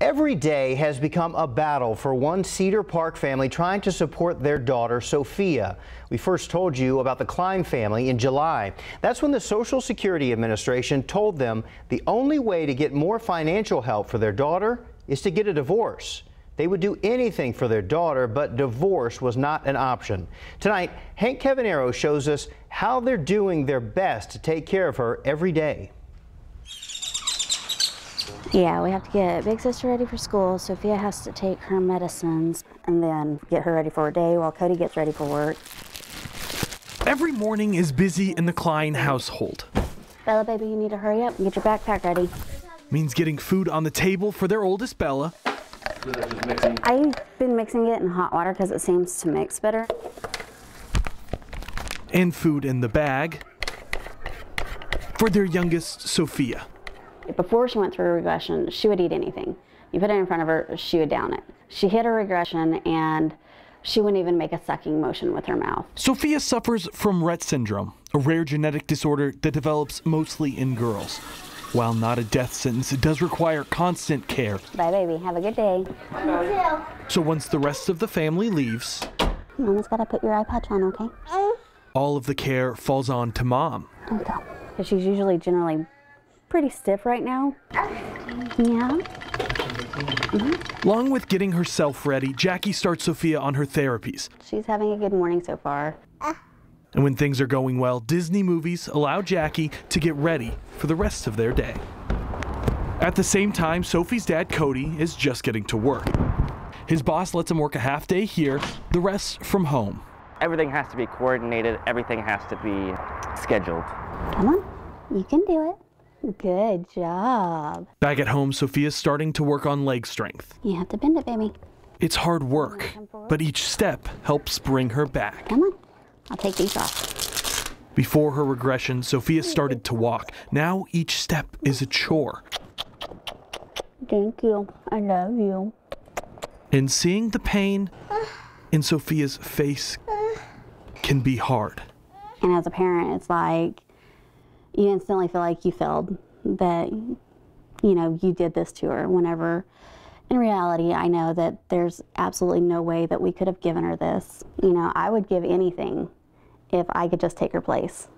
Every day has become a battle for one Cedar Park family trying to support their daughter, Sophia. We first told you about the Cline family in July. That's when the Social Security Administration told them the only way to get more financial help for their daughter is to get a divorce. They would do anything for their daughter, but divorce was not an option. Tonight, Hank Cavanero shows us how they're doing their best to take care of her every day. Yeah, we have to get big sister ready for school. Sophia has to take her medicines and then get her ready for her day while Cody gets ready for work. Every morning is busy in the Cline household. Bella, baby, you need to hurry up and get your backpack ready. Means getting food on the table for their oldest Bella. I've been mixing it in hot water because it seems to mix better. And food in the bag for their youngest, Sophia. Before she went through a regression, she would eat anything. You put it in front of her, she would down it. She hit a regression and she wouldn't even make a sucking motion with her mouth. Sophia suffers from Rett syndrome, a rare genetic disorder that develops mostly in girls. While not a death sentence, it does require constant care. Bye, baby. Have a good day. So once the rest of the family leaves, Mama's got to put your eye patch on, okay? all of the care falls on to mom. Okay. Because she's usually generally pretty stiff right now. Yeah. Along with getting herself ready, Jackie starts Sophia on her therapies. She's having a good morning so far. And when things are going well, Disney movies allow Jackie to get ready for the rest of their day. At the same time, Sophie's dad, Cody, is just getting to work. His boss lets him work a half day here, the rest from home. Everything has to be coordinated, everything has to be scheduled. Come on. You can do it. Good job. Back at home, Sophia's starting to work on leg strength. You have to bend it, baby. It's hard work, but each step helps bring her back. Come on. I'll take these off. Before her regression, Sophia started to walk. Now each step is a chore. Thank you. I love you. And seeing the pain in Sophia's face can be hard. And as a parent, it's like you instantly feel like you failed, that, you know, you did this to her whenever in reality, I know that there's absolutely no way that we could have given her this. You know, I would give anything if I could just take her place.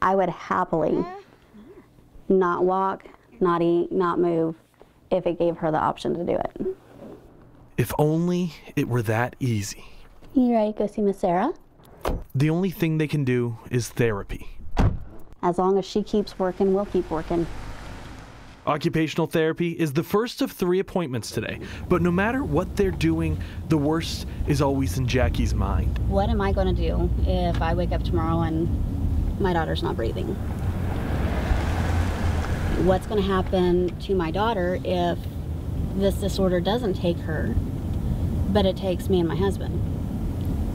I would happily mm-hmm. not walk, not eat, not move if it gave her the option to do it. If only it were that easy. You ready to go see Miss Sarah? The only thing they can do is therapy. As long as she keeps working, we'll keep working. Occupational therapy is the first of three appointments today, but no matter what they're doing, the worst is always in Jackie's mind. What am I going to do if I wake up tomorrow and my daughter's not breathing? What's going to happen to my daughter if this disorder doesn't take her, but it takes me and my husband?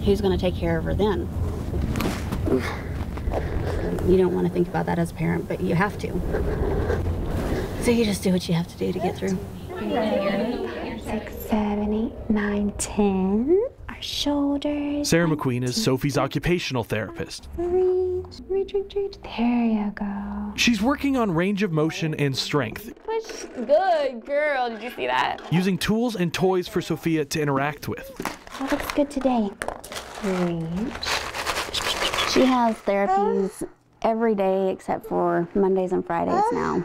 Who's going to take care of her then? You don't want to think about that as a parent, but you have to. So you just do what you have to do to get through. Six, seven, eight, nine, ten. Our shoulders. Sarah McQueen is Sophie's occupational therapist. Reach, reach, reach, reach. There you go. She's working on range of motion and strength, Push. Good girl. Did you see that? using tools and toys for Sophia to interact with. That looks good today. Reach. She has therapies every day except for Mondays and Fridays now.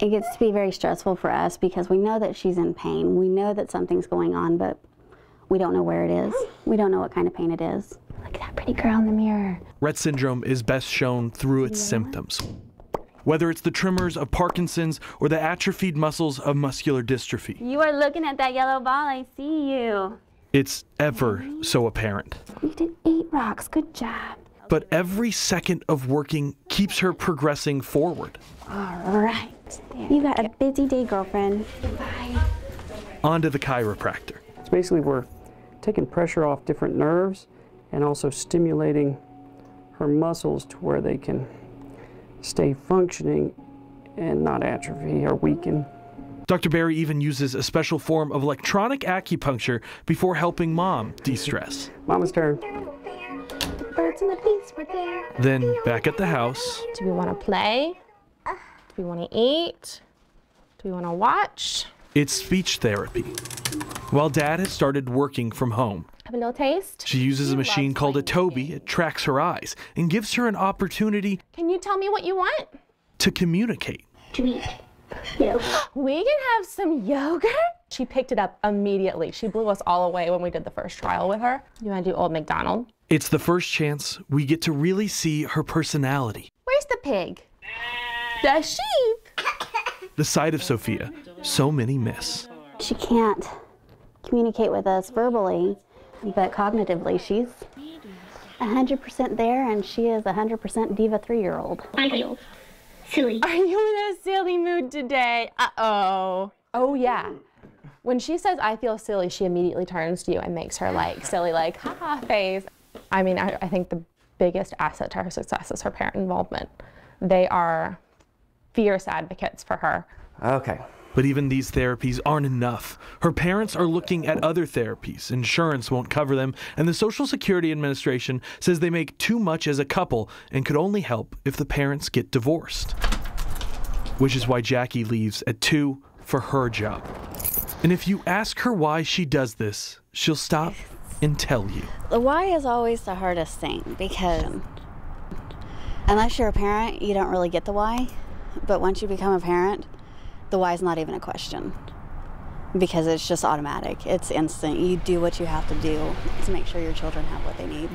It gets to be very stressful for us because we know that she's in pain. We know that something's going on, but we don't know where it is. We don't know what kind of pain it is. Look at that pretty girl in the mirror. Rett syndrome is best shown through its symptoms. Whether it's the tremors of Parkinson's or the atrophied muscles of muscular dystrophy, You are looking at that yellow ball. I see you. it's ever so apparent. You did eight rocks. Good job. But every second of working keeps her progressing forward. All right. You got a busy day, girlfriend. Bye. On to the chiropractor. It's basically we're taking pressure off different nerves and also stimulating her muscles to where they can stay functioning and not atrophy or weaken. Dr. Barry even uses a special form of electronic acupuncture before helping mom de stress. Mama's turn. Birds and the bees were there. Then back at the house, Do we want to play? Do we want to eat? Do we want to watch? It's speech therapy. While dad has started working from home, Have a little taste? she uses a machine called a Tobii. It tracks her eyes and gives her an opportunity Can you tell me what you want? to communicate. To eat. No. We can have some yogurt. She picked it up immediately. She blew us all away when we did the first trial with her. You want to do Old McDonald? It's the first chance we get to really see her personality. Where's the pig? The sheep. The side of Sophia so many miss. She can't communicate with us verbally, but cognitively, she's 100% there, and she is 100% diva three year old. I feel silly. Are you in a silly mood today? Uh oh. Oh, yeah. When she says, I feel silly, she immediately turns to you and makes her like silly, like, ha ha face. I mean, I, I think the biggest asset to her success is her parent involvement. They are fierce advocates for her. Okay. But even these therapies aren't enough. Her parents are looking at other therapies. Insurance won't cover them, and the Social Security Administration says they make too much as a couple and could only help if the parents get divorced. Which is why Jackie leaves at 2 for her job. And if you ask her why she does this, she'll stop and tell you. The why is always the hardest thing because unless you're a parent, you don't really get the why. But once you become a parent, the why is not even a question because it's just automatic. It's instant. You do what you have to do to make sure your children have what they need.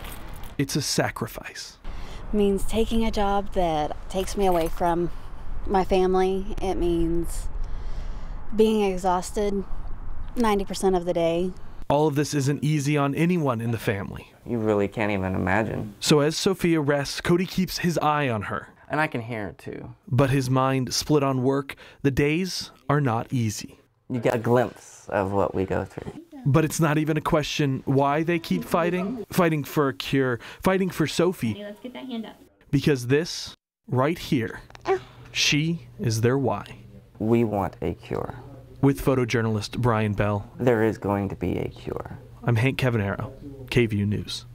It's a sacrifice. means taking a job that takes me away from my family. It means being exhausted 90% of the day. All of this isn't easy on anyone in the family. You really can't even imagine. So as Sophia rests, Cody keeps his eye on her. And I can hear it too. But his mind split on work, the days are not easy. You get a glimpse of what we go through. But it's not even a question why they keep fighting, fighting for a cure, fighting for Sophie, Let's get that hand up. because this, right here, she is their why. We want a cure. With photojournalist Brian Bell, There is going to be a cure. I'm Hank Cavanero, KVUE News.